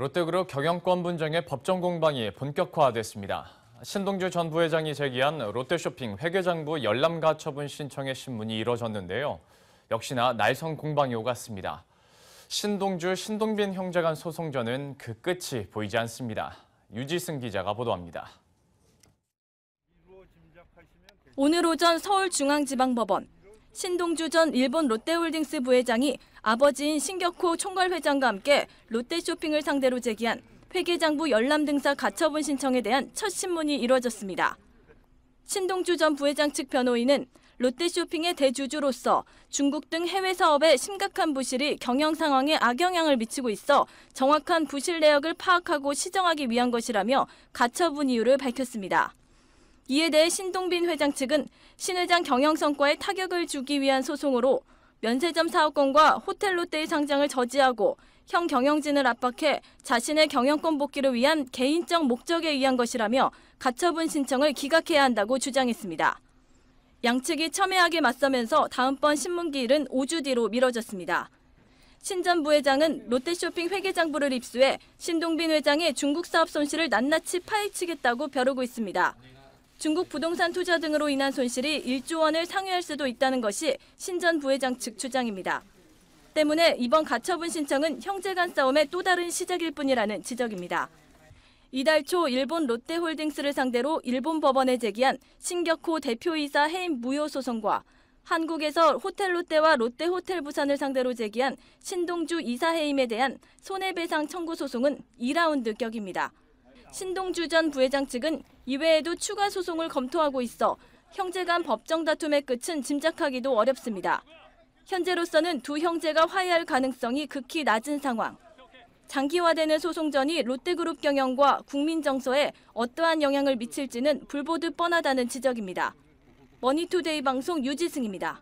롯데그룹 경영권 분쟁의 법정 공방이 본격화됐습니다. 신동주 전 부회장이 제기한 롯데쇼핑 회계장부 열람 가 처분 신청의 신문이 이뤄졌는데요. 역시나 날선 공방이 오갔습니다. 신동주, 신동빈 형제 간 소송전은 그 끝이 보이지 않습니다. 유지승 기자가 보도합니다. 오늘 오전 서울중앙지방법원 신동주 전 일본 롯데홀딩스 부회장이 아버지인 신격호 총괄회장과 함께 롯데쇼핑을 상대로 제기한 회계장부 열람 등사 가처분 신청에 대한 첫 신문이 이뤄졌습니다. 신동주 전 부회장 측 변호인은 롯데쇼핑의 대주주로서 중국 등 해외 사업에 심각한 부실이 경영 상황에 악영향을 미치고 있어 정확한 부실 내역을 파악하고 시정하기 위한 것이라며 가처분 이유를 밝혔습니다. 이에 대해 신동빈 회장 측은 신 회장 경영 성과에 타격을 주기 위한 소송으로 면세점 사업권과 호텔 롯데의 상장을 저지하고 형 경영진을 압박해 자신의 경영권 복귀를 위한 개인적 목적에 의한 것이라며 가처분 신청을 기각해야 한다고 주장했습니다. 양측이 첨예하게 맞서면서 다음번 신문기일은 5주 뒤로 미뤄졌습니다. 신 전 부회장은 롯데쇼핑 회계장부를 입수해 신동빈 회장의 중국 사업 손실을 낱낱이 파헤치겠다고 벼르고 있습니다. 중국 부동산 투자 등으로 인한 손실이 1조 원을 상회할 수도 있다는 것이 신전 부회장 측 주장입니다. 때문에 이번 가처분 신청은 형제 간 싸움의 또 다른 시작일 뿐이라는 지적입니다. 이달 초 일본 롯데홀딩스를 상대로 일본 법원에 제기한 신격호 대표이사 해임 무효 소송과 한국에서 호텔 롯데와 롯데호텔 부산을 상대로 제기한 신동주 이사 해임에 대한 손해배상 청구 소송은 2라운드 격입니다. 신동주 전 부회장 측은 이외에도 추가 소송을 검토하고 있어 형제 간 법정 다툼의 끝은 짐작하기도 어렵습니다. 현재로서는 두 형제가 화해할 가능성이 극히 낮은 상황. 장기화되는 소송전이 롯데그룹 경영과 국민 정서에 어떠한 영향을 미칠지는 불보듯 뻔하다는 지적입니다. 머니투데이 방송 유지승입니다.